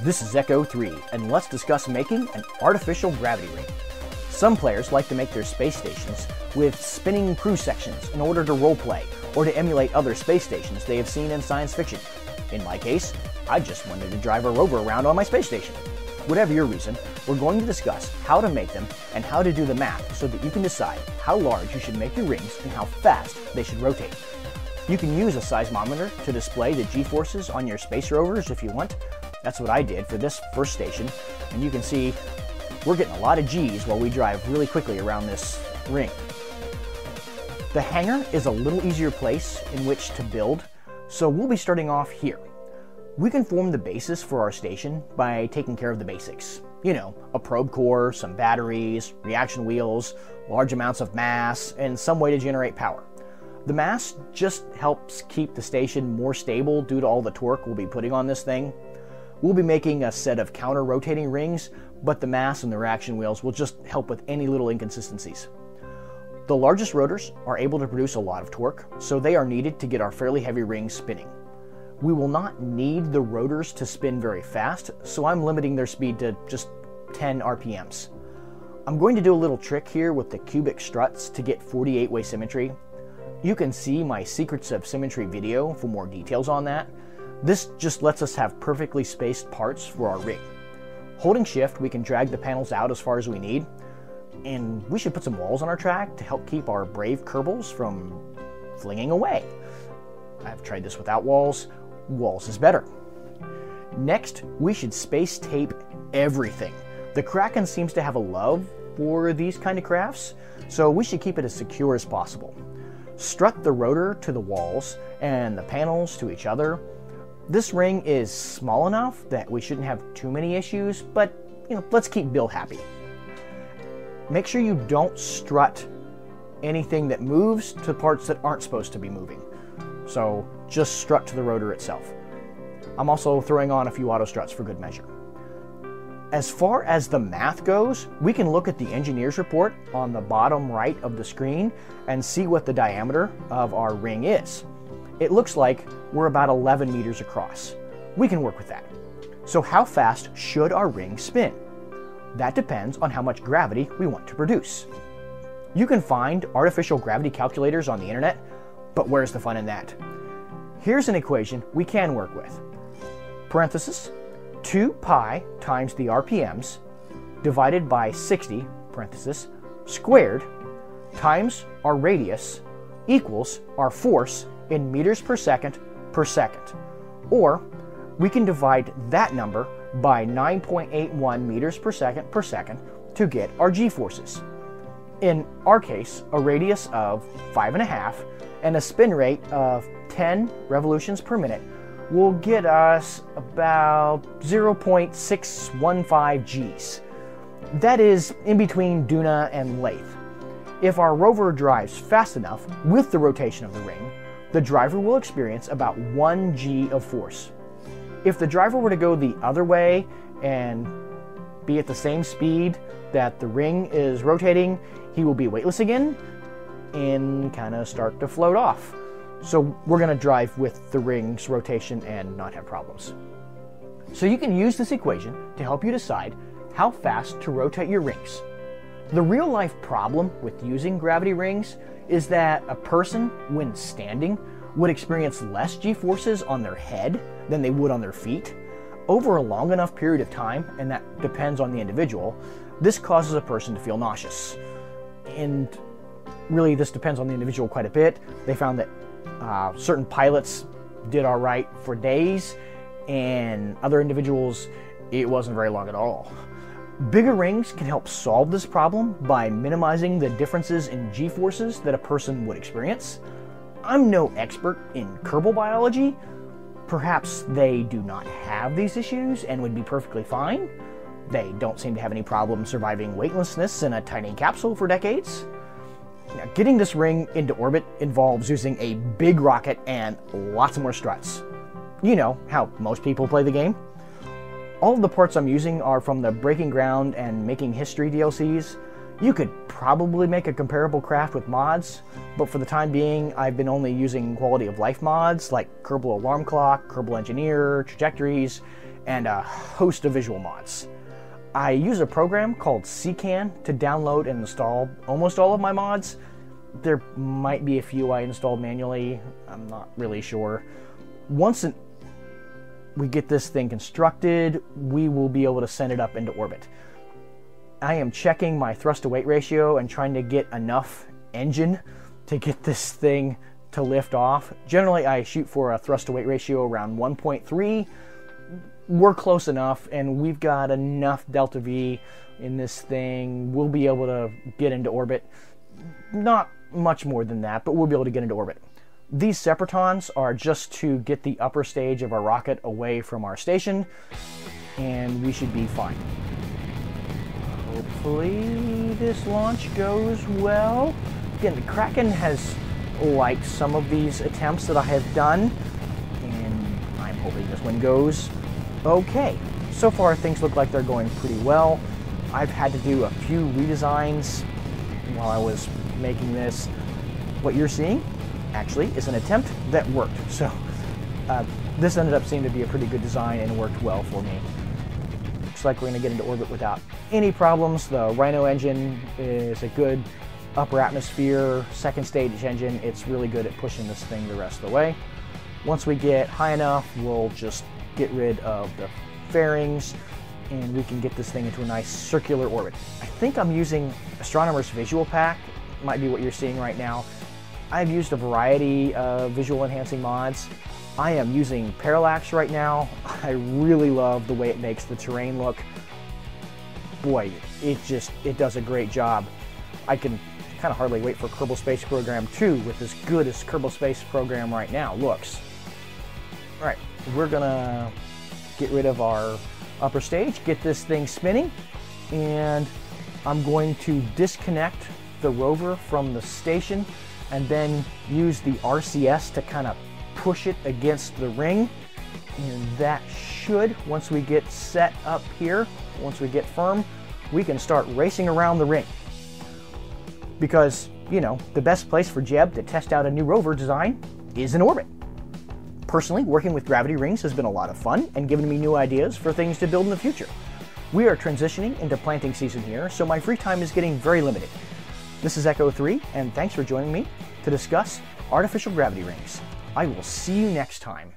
This is Echo 3, and let's discuss making an artificial gravity ring. Some players like to make their space stations with spinning crew sections in order to roleplay or to emulate other space stations they have seen in science fiction. In my case, I just wanted to drive a rover around on my space station. Whatever your reason, we're going to discuss how to make them and how to do the math so that you can decide how large you should make your rings and how fast they should rotate. You can use a seismometer to display the g-forces on your space rovers if you want. That's what I did for this first station, and you can see we're getting a lot of g's while we drive really quickly around this ring. The hangar is a little easier place in which to build, so we'll be starting off here. We can form the basis for our station by taking care of the basics. You know, a probe core, some batteries, reaction wheels, large amounts of mass, and some way to generate power. The mass just helps keep the station more stable due to all the torque we'll be putting on this thing. We'll be making a set of counter rotating rings, but the mass and the reaction wheels will just help with any little inconsistencies. The largest rotors are able to produce a lot of torque, so they are needed to get our fairly heavy rings spinning. We will not need the rotors to spin very fast, so I'm limiting their speed to just 10 RPMs. I'm going to do a little trick here with the cubic struts to get 48 way symmetry. You can see my Secrets of Symmetry video for more details on that. This just lets us have perfectly spaced parts for our ring. Holding shift, we can drag the panels out as far as we need, and we should put some walls on our track to help keep our brave Kerbals from flinging away. I've tried this without walls. Walls is better. Next, we should space tape everything. The Kraken seems to have a love for these kind of crafts, so we should keep it as secure as possible. Strut the rotor to the walls and the panels to each other. This ring is small enough that we shouldn't have too many issues, but you know, let's keep Bill happy. Make sure you don't strut anything that moves to parts that aren't supposed to be moving. So just strut to the rotor itself. I'm also throwing on a few auto struts for good measure. As far as the math goes, we can look at the engineer's report on the bottom right of the screen and see what the diameter of our ring is. It looks like we're about 11 meters across. We can work with that. So how fast should our ring spin? That depends on how much gravity we want to produce. You can find artificial gravity calculators on the internet, but where's the fun in that? Here's an equation we can work with. Parenthesis, 2 pi times the RPMs divided by 60, parenthesis, squared times our radius equals our force in meters per second per second. Or we can divide that number by 9.81 meters per second per second to get our g forces. In our case, a radius of 5.5 and a spin rate of 10 revolutions per minute will get us about 0.615 Gs. That is in between Duna and Laythe. If our rover drives fast enough with the rotation of the ring, the driver will experience about 1 G of force. If the driver were to go the other way and be at the same speed that the ring is rotating, he will be weightless again and kind of start to float off. So we're going to drive with the ring's rotation and not have problems. So you can use this equation to help you decide how fast to rotate your rings. The real life problem with using gravity rings is that a person, when standing, would experience less g forces on their head than they would on their feet. Over a long enough period of time, and that depends on the individual, this causes a person to feel nauseous. And really, this depends on the individual quite a bit. They found that uh, certain pilots did all right for days, and other individuals, it wasn't very long at all. Bigger rings can help solve this problem by minimizing the differences in g forces that a person would experience. I'm no expert in Kerbal biology. Perhaps they do not have these issues and would be perfectly fine. They don't seem to have any problem surviving weightlessness in a tiny capsule for decades. Now, getting this ring into orbit involves using a big rocket and lots more struts. You know how most people play the game. All of the parts I'm using are from the Breaking Ground and Making History DLCs. You could probably make a comparable craft with mods, but for the time being, I've been only using quality of life mods like Kerbal Alarm Clock, Kerbal Engineer, Trajectories, and a host of visual mods. I use a program called CKAN to download and install almost all of my mods. There might be a few I installed manually, I'm not really sure. Once an, we get this thing constructed, we will be able to send it up into orbit. I am checking my thrust to weight ratio and trying to get enough engine to get this thing to lift off. Generally, I shoot for a thrust to weight ratio around 1.3 we're close enough and we've got enough delta V in this thing. We'll be able to get into orbit. Not much more than that, but we'll be able to get into orbit. These sepratrons are just to get the upper stage of our rocket away from our station, and we should be fine. Hopefully this launch goes well. Again, the Kraken has liked some of these attempts that I have done, and I'm hoping this one goes Okay, so far things look like they're going pretty well. I've had to do a few redesigns while I was making this. What you're seeing actually is an attempt that worked. So uh, this ended up seeming to be a pretty good design and worked well for me. Looks like we're going to get into orbit without any problems. The Rhino engine is a good upper atmosphere second stage engine. It's really good at pushing this thing the rest of the way. Once we get high enough, we'll just get rid of the fairings, and we can get this thing into a nice circular orbit. I think I'm using Astronomer's Visual Pack, might be what you're seeing right now. I've used a variety of visual enhancing mods. I am using Parallax right now. I really love the way it makes the terrain look. Boy, it just, it does a great job. I can kind of hardly wait for Kerbal Space Program 2 with as good as Kerbal Space Program right now looks. We're gonna get rid of our upper stage, get this thing spinning, and I'm going to disconnect the rover from the station and then use the RCS to kind of push it against the ring. And that should, once we get set up here, once we get firm, we can start racing around the ring. Because, you know, the best place for Jeb to test out a new rover design is in orbit. Personally, working with gravity rings has been a lot of fun and given me new ideas for things to build in the future. We are transitioning into planting season here, so my free time is getting very limited. This is Echo 3, and thanks for joining me to discuss artificial gravity rings. I will see you next time.